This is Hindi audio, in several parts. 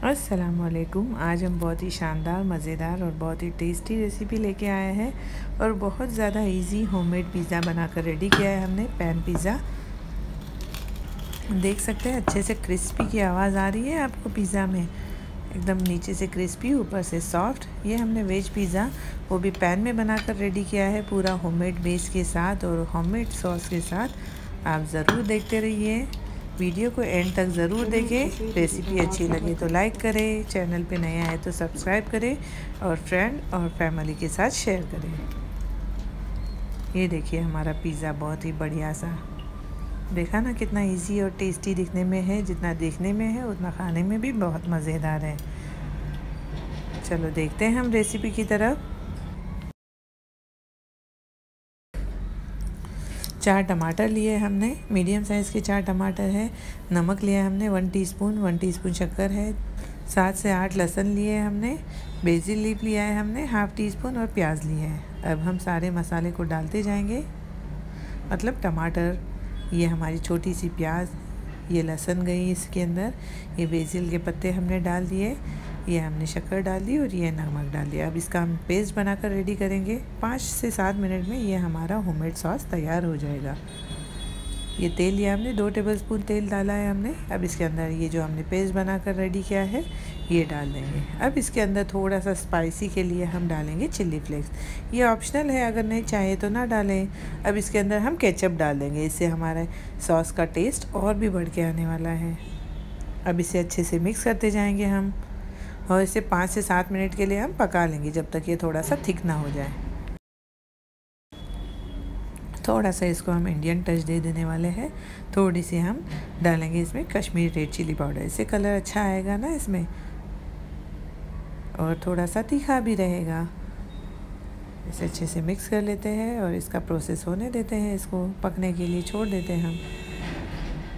असलकुम आज हम बहुत ही शानदार, मज़ेदार और बहुत ही टेस्टी रेसिपी लेके आए हैं और बहुत ज़्यादा इजी होममेड पिज़्ज़ा बनाकर रेडी किया है हमने पैन पिज़्ज़ा देख सकते हैं, अच्छे से क्रिस्पी की आवाज़ आ रही है आपको पिज़्ज़ा में। एकदम नीचे से क्रिस्पी ऊपर से सॉफ्ट ये हमने वेज पिज़्ज़ा वो भी पैन में बनाकर रेडी किया है पूरा होममेड बेस के साथ और होममेड सॉस के साथ। आप ज़रूर देखते रहिए। वीडियो को एंड तक ज़रूर देखें। रेसिपी अच्छी लगे तो लाइक करें चैनल पे नया है तो सब्सक्राइब करें और फ्रेंड और फैमिली के साथ शेयर करें। ये देखिए हमारा पिज़्ज़ा बहुत ही बढ़िया सा। देखा ना कितना इजी और टेस्टी दिखने में है जितना देखने में है उतना खाने में भी बहुत मज़ेदार है। चलो देखते हैं हम रेसिपी की तरफ़। चार टमाटर लिए हमने, मीडियम साइज़ के चार टमाटर है, नमक लिया हमने वन टीस्पून वन टीस्पून शक्कर है, सात से आठ लहसुन लिए हमने, बेजिल लीप लिया है हमने, हाफ़ टी स्पून और प्याज लिए है। अब हम सारे मसाले को डालते जाएँगे मतलब टमाटर, ये हमारी छोटी सी प्याज, ये लहसुन गई इसके अंदर, ये बेजिल के पत्ते हमने डाल दिए ये हमने शक्कर डाल और ये नमक डाल दिया। अब इसका हम पेस्ट बनाकर रेडी करेंगे। पाँच से सात मिनट में ये हमारा होममेड सॉस तैयार हो जाएगा। ये तेल लिया हमने, दो टेबल स्पून तेल डाला है हमने। अब इसके अंदर ये जो हमने पेस्ट बनाकर रेडी किया है, ये डाल देंगे। अब इसके अंदर थोड़ा सा स्पाइसी के लिए हम डालेंगे चिल्ली फ्लेक्स ये ऑप्शनल है, अगर नहीं चाहे तो ना डालें। अब इसके अंदर हम केचप डाल देंगे। इससे हमारे सॉस का टेस्ट और भी बढ़ के आने वाला है। अब इसे अच्छे से मिक्स करते जाएँगे हम। और इसे पाँच से सात मिनट के लिए हम पका लेंगे जब तक ये थोड़ा सा थिक ना हो जाए। थोड़ा सा इसको हम इंडियन टच दे देने वाले हैं। थोड़ी सी हम डालेंगे इसमें कश्मीरी रेड चिली पाउडर इससे कलर अच्छा आएगा ना इसमें। और थोड़ा सा तीखा भी रहेगा। इसे अच्छे से मिक्स कर लेते हैं और इसका प्रोसेस होने देते हैं। इसको पकने के लिए छोड़ देते हैं हम।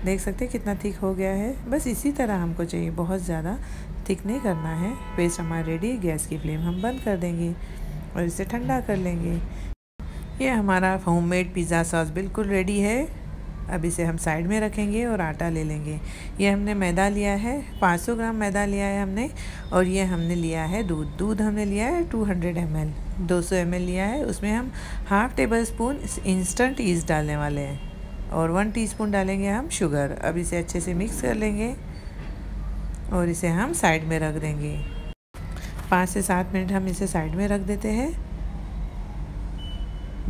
देख सकते हैं कितना ठीक हो गया है। बस इसी तरह हमको चाहिए। बहुत ज़्यादा थिक नहीं करना है पेस्ट हमारा रेडी गैस की फ्लेम हम बंद कर देंगे और इसे ठंडा कर लेंगे। ये हमारा होममेड पिज़्ज़ा सॉस बिल्कुल रेडी है। अब इसे हम साइड में रखेंगे और आटा ले लेंगे। ये हमने मैदा लिया है 500 ग्राम मैदा लिया है हमने और ये हमने लिया है दूध। दूध हमने लिया है 200 हंड्रेड एम एल दो लिया है। उसमें हम half table spoon instant yeast डालने वाले हैं और वन टीस्पून डालेंगे हम शुगर अब इसे अच्छे से मिक्स कर लेंगे। और इसे हम साइड में रख देंगे। पाँच से सात मिनट हम इसे साइड में रख देते हैं।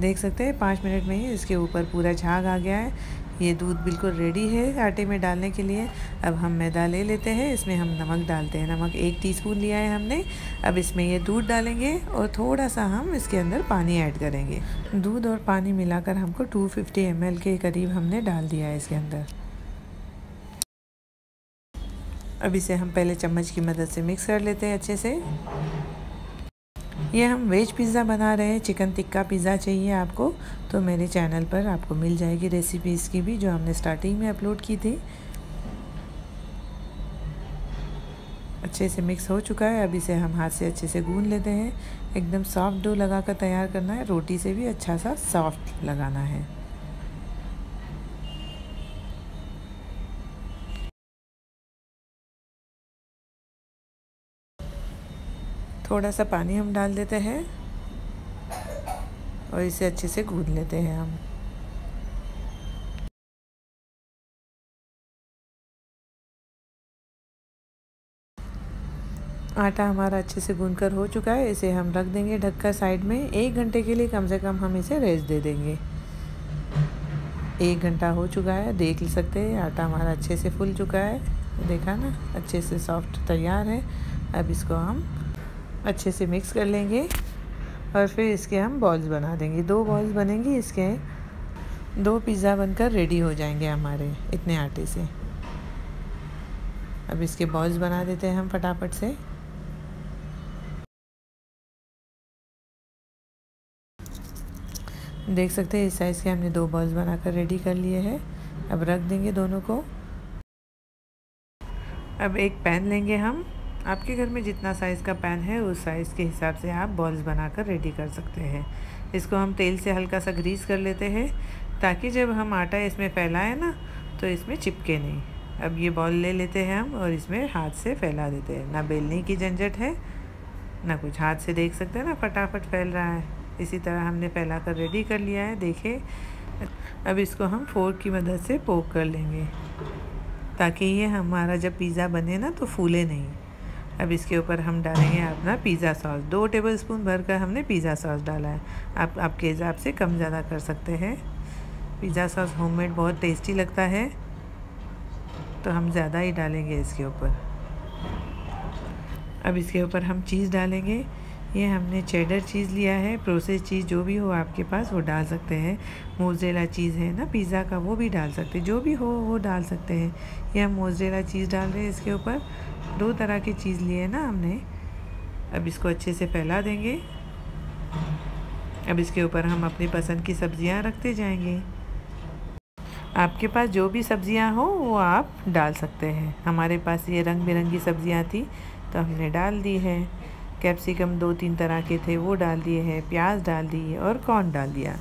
देख सकते हैं, पाँच मिनट में ही इसके ऊपर पूरा झाग आ गया है। ये दूध बिल्कुल रेडी है आटे में डालने के लिए। अब हम मैदा ले लेते हैं, इसमें हम नमक डालते हैं। नमक एक टीस्पून लिया है हमने। अब इसमें ये दूध डालेंगे और थोड़ा सा हम इसके अंदर पानी ऐड करेंगे। दूध और पानी मिलाकर हमको 250 फिफ्टी के करीब हमने डाल दिया है इसके अंदर। अब इसे हम पहले चम्मच की मदद से मिक्स कर लेते हैं अच्छे से। ये हम वेज पिज़्ज़ा बना रहे हैं। चिकन टिक्का पिज़्ज़ा चाहिए आपको। तो मेरे चैनल पर आपको मिल जाएगी रेसिपी इसकी भी, जो हमने स्टार्टिंग में अपलोड की थी। अच्छे से मिक्स हो चुका है। अब इसे हम हाथ से अच्छे से गूंद लेते हैं। एकदम सॉफ्ट डो लगा कर तैयार करना है। रोटी से भी अच्छा सा सॉफ्ट लगाना है। थोड़ा सा पानी हम डाल देते हैं और इसे अच्छे से गूंद लेते हैं हम। आटा हमारा अच्छे से गूंद कर हो चुका है, इसे हम रख देंगे ढककर साइड में। एक घंटे के लिए कम से कम हम इसे रेस्ट दे देंगे। एक घंटा हो चुका है, देख सकते हैं, आटा हमारा अच्छे से फूल चुका है। देखा ना, अच्छे से सॉफ्ट तैयार है। अब इसको हम अच्छे से मिक्स कर लेंगे और फिर इसके हम बॉल्स बना देंगे। दो बॉल्स बनेंगे, इसके दो पिज़्ज़ा बनकर रेडी हो जाएँगे हमारे इतने आटे से। अब इसके बॉल्स बना देते हैं हम फटाफट से। देख सकते हैं इस साइज़ के हमने दो बॉल्स बनाकर रेडी कर लिए हैं। अब रख देंगे दोनों को। अब एक पैन लेंगे हम। आपके घर में जितना साइज़ का पैन है, उस साइज़ के हिसाब से आप बॉल्स बनाकर रेडी कर सकते हैं। इसको हम तेल से हल्का सा ग्रीस कर लेते हैं, ताकि जब हम आटा इसमें फैलाएँ ना तो इसमें चिपके नहीं। अब ये बॉल ले लेते हैं हम और इसमें हाथ से फैला देते हैं। ना बेलने की झंझट है, ना कुछ। हाथ से देख सकते हैं ना, फटाफट फैल रहा है। इसी तरह हमने फैला कर रेडी कर लिया है, देखे। अब इसको हम फोर्क की मदद से पोक कर लेंगे, ताकि ये हमारा जब पिज़्ज़ा बने ना तो फूले नहीं। अब इसके ऊपर हम डालेंगे अपना पिज़्ज़ा सॉस। दो टेबल स्पून भर कर हमने पिज़्ज़ा सॉस डाला है। आप, आपके हिसाब से कम ज़्यादा कर सकते हैं। पिज़्ज़ा सॉस होममेड बहुत टेस्टी लगता है। तो हम ज़्यादा ही डालेंगे इसके ऊपर। अब इसके ऊपर हम चीज़ डालेंगे। ये हमने चेडर चीज़ लिया है प्रोसेस चीज़ जो भी हो आपके पास वो डाल सकते हैं। मोजरेला चीज़ है ना, पिज़्ज़ा का वो भी डाल सकते हैं, जो भी हो वो डाल सकते हैं। ये हम मोजरेला चीज़ डाल रहे हैं, इसके ऊपर दो तरह की चीज़ लिए ना हमने। अब इसको अच्छे से फैला देंगे। अब इसके ऊपर हम अपनी पसंद की सब्ज़ियाँ रखते जाएँगे। आपके पास जो भी सब्ज़ियाँ हो, वो आप डाल सकते हैं। हमारे पास ये रंग बिरंगी सब्ज़ियाँ थी तो हमने डाल दी है। कैप्सिकम दो तीन तरह के थे, वो डाल दिए हैं, प्याज डाल दिए और कॉर्न डाल दिया।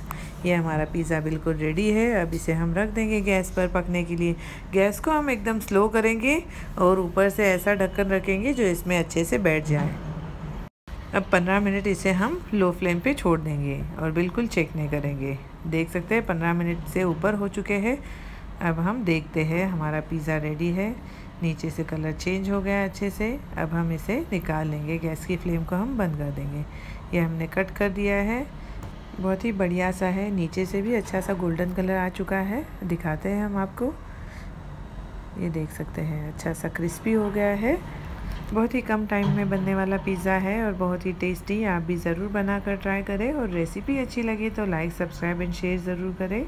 ये हमारा पिज़्ज़ा बिल्कुल रेडी है, अब इसे हम रख देंगे गैस पर पकने के लिए। गैस को हम एकदम स्लो करेंगे और ऊपर से ऐसा ढक्कन रखेंगे जो इसमें अच्छे से बैठ जाए। अब 15 मिनट इसे हम लो फ्लेम पे छोड़ देंगे और बिल्कुल चेक नहीं करेंगे। देख सकते हैं 15 मिनट से ऊपर हो चुके हैं। अब हम देखते हैं हमारा पिज़्ज़ा रेडी है। नीचे से कलर चेंज हो गया अच्छे से। अब हम इसे निकाल लेंगे। गैस की फ्लेम को हम बंद कर देंगे। ये हमने कट कर दिया है। बहुत ही बढ़िया सा है। नीचे से भी अच्छा सा गोल्डन कलर आ चुका है। दिखाते हैं हम आपको। ये देख सकते हैं अच्छा सा क्रिस्पी हो गया है। बहुत ही कम टाइम में बनने वाला पिज़्ज़ा है और बहुत ही टेस्टी। आप भी ज़रूर बना कर ट्राई करें और रेसिपी अच्छी लगी तो लाइक, सब्सक्राइब एंड शेयर ज़रूर करें।